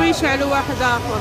ويشعلوا واحد آخر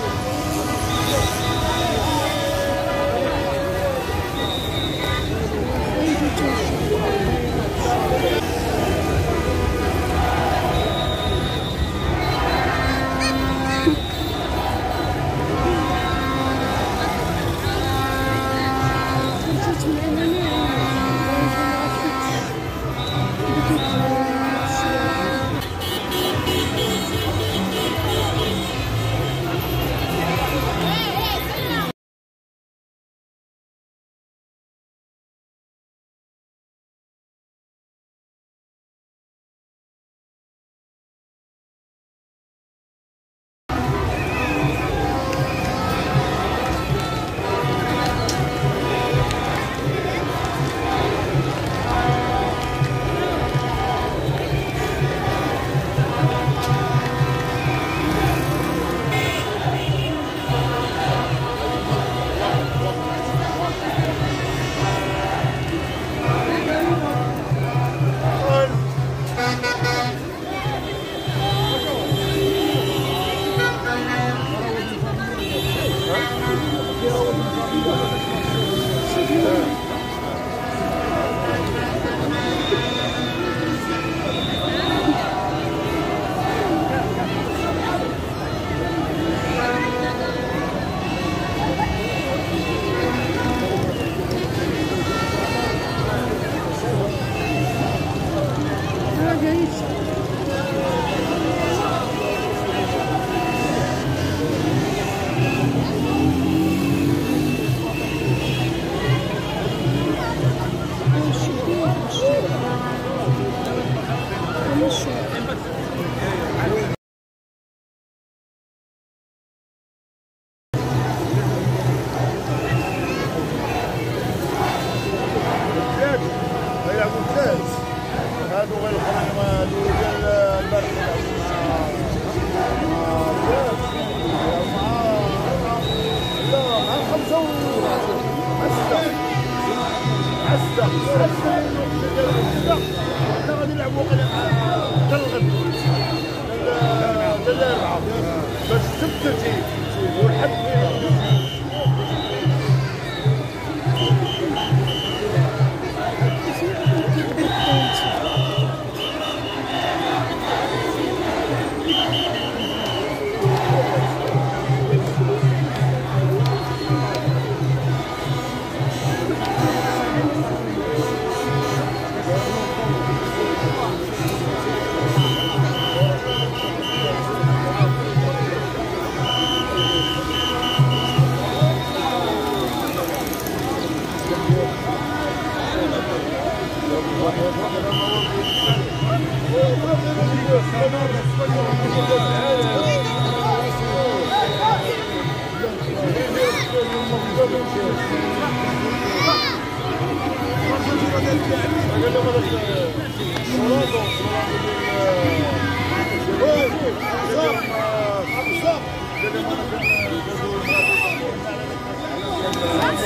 Let's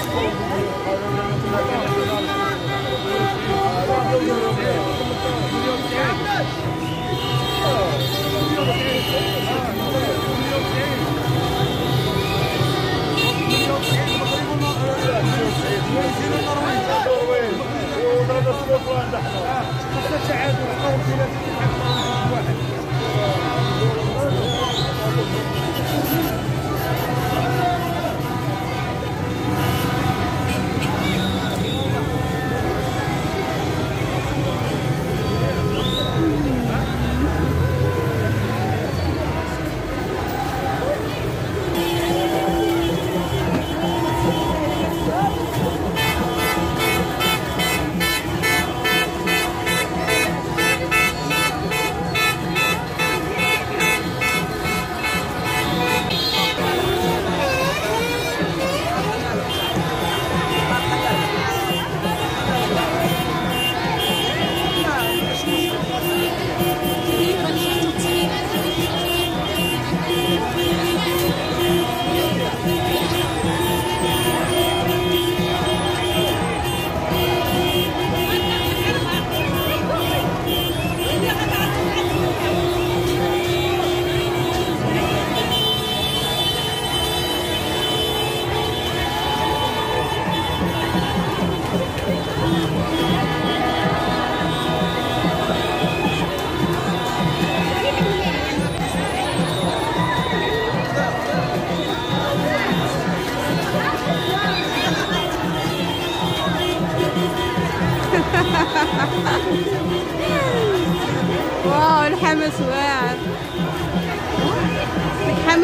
go.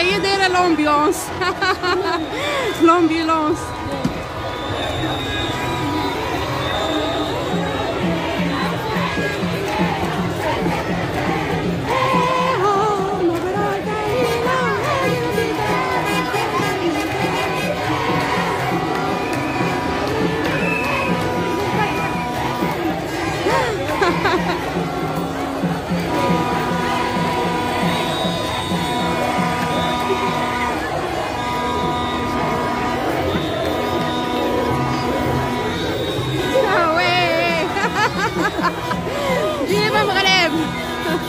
el d'être l'ambiance. l'ambiance.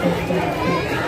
やった